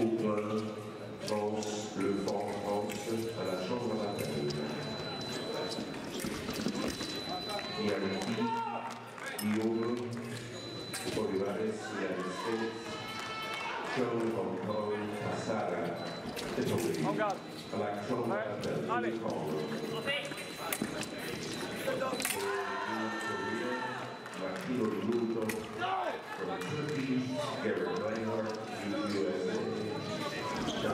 Ukraine, France, Le Fort, France, à la Chambre d'appel. Yankee, Guillaume, Olivares, United States, Joe Hong Kong. En garde. À la Chambre d'appel. Du. Martino Luto, from Turkey, Garrett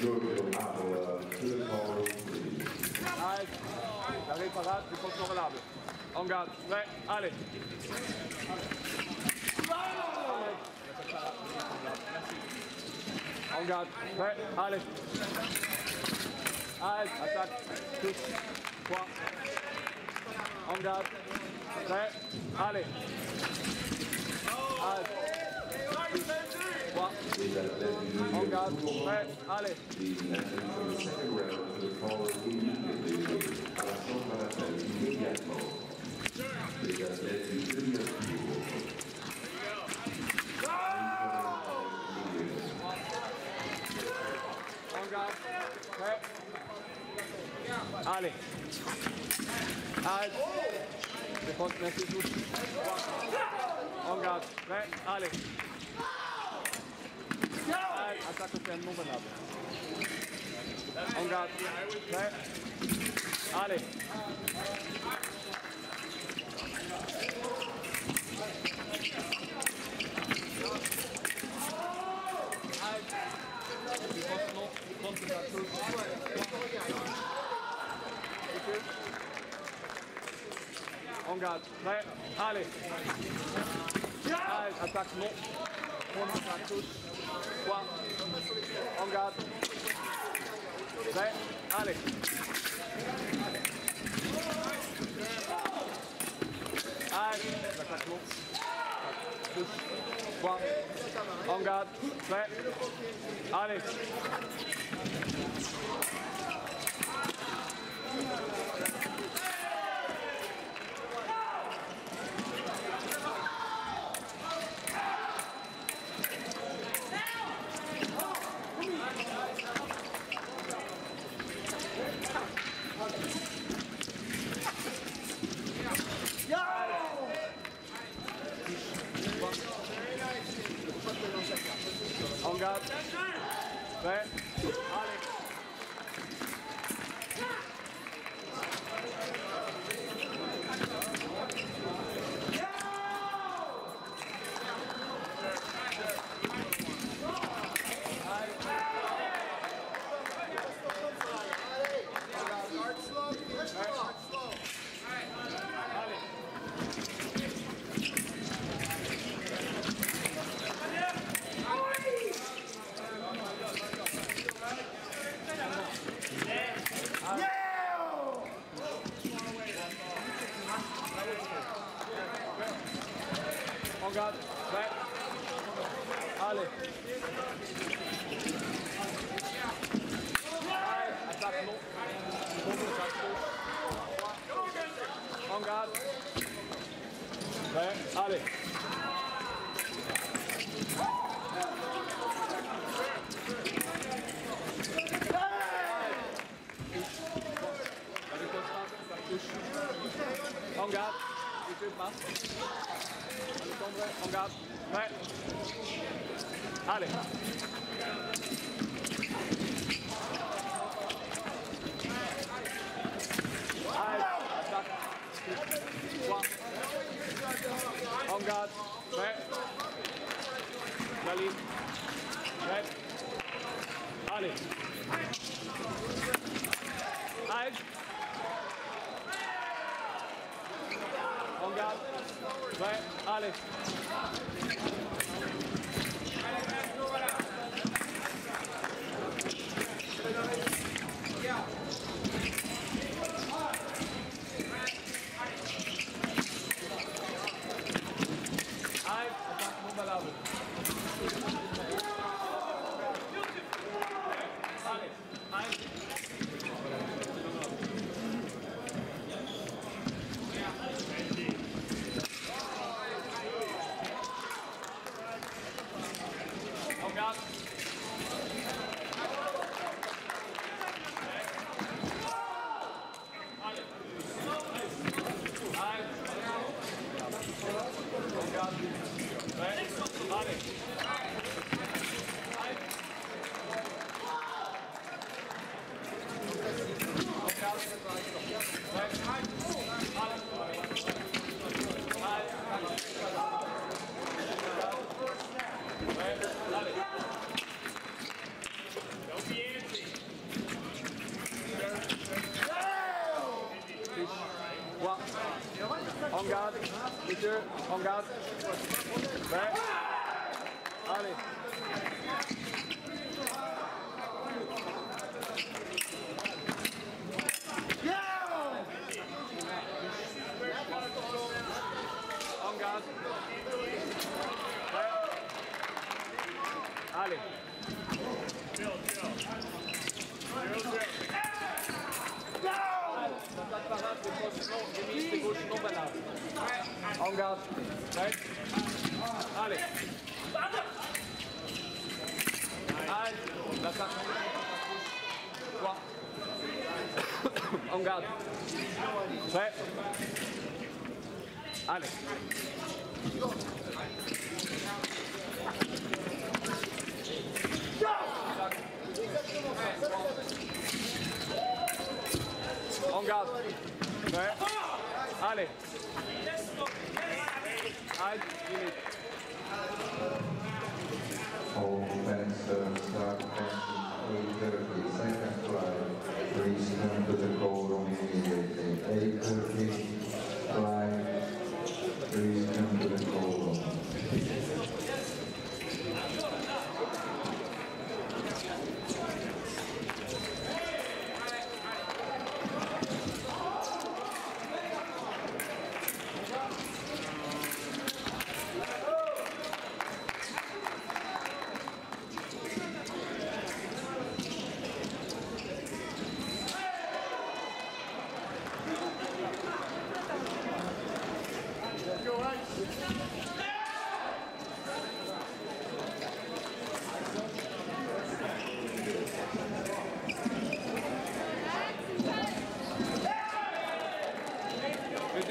Giorgio Avola, Philippo, Allez. J'arrive parade, du contre relable. En garde. Prêt Allez. En garde. Prêt Allez. Allez. Attaque. Touche. Trois. En garde. Prêt Allez. Allez. Garde. tour. Prêt Allez. Les athlètes du deuxième. Allez. Allez. Défense, merci tous. On garde. Prêt? Allez. Attaque au piano, valable. On garde. Prêt? Allez. On garde. Prêt? Allez. Allez. Attaque, non. Contre la touche. 3. En garde. Allez. Allez. Attaque, non. Touche. 3. En garde. Prêt. Allez. On garde. Ouais, allez. On garde. On garde. Ale. On guard. Prep. Nalin. Prep. Ale. Halt. On guard. Prep. Ale. On guard. Right? Allez. 3 En garde. Prêt. Allez. En garde. Prêt. Fans uh, start fencing 8.30, second flight. Come to the call immediately. 8.30 flight. Please come to the call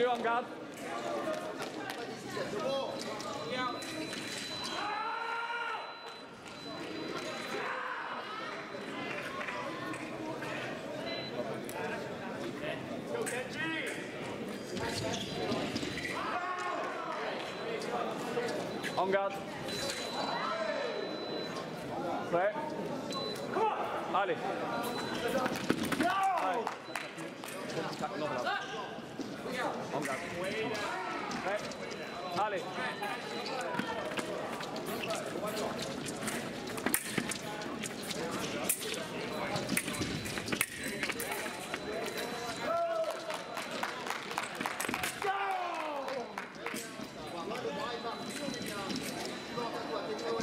Deux en garde. Go, Kenji. En garde. Prêt. Allez. Allez. Allez.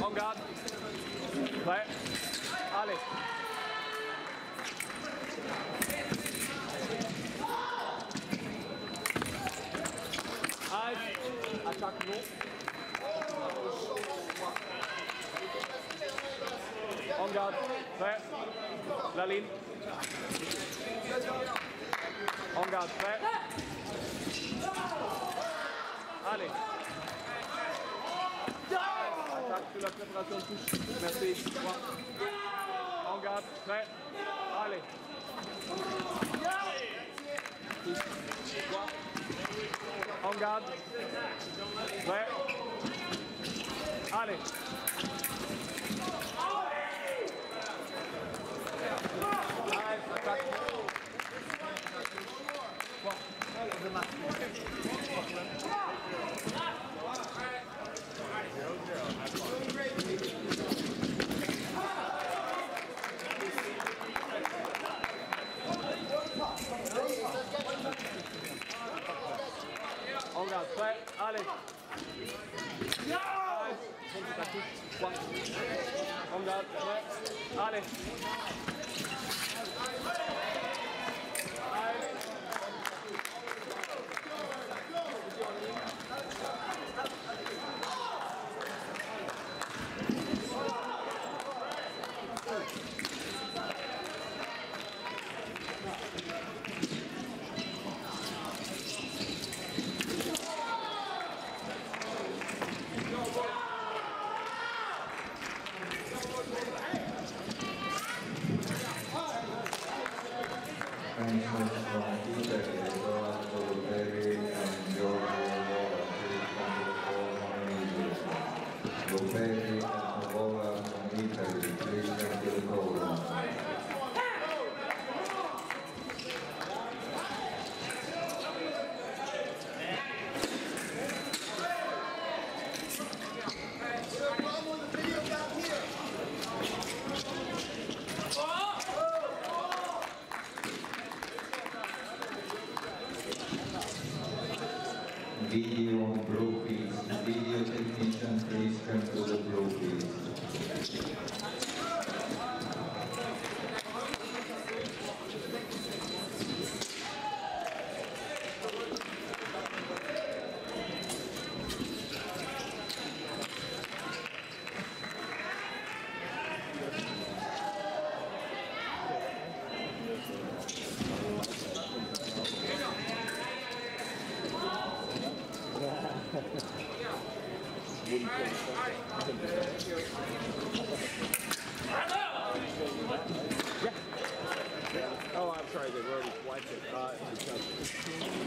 En garde. Allez. Allez. Attaque non. En garde. Prêt? La ligne. En garde. Prêt? Allez. Attaque sur la préparation de touche. Merci. En garde. Prêt? Allez. En garde. Prêt? Allez. Dale. They already wiped it. Uh,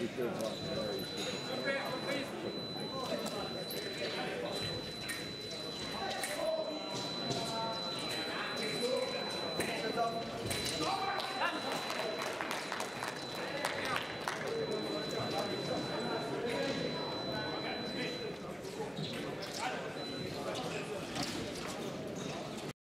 Good luck.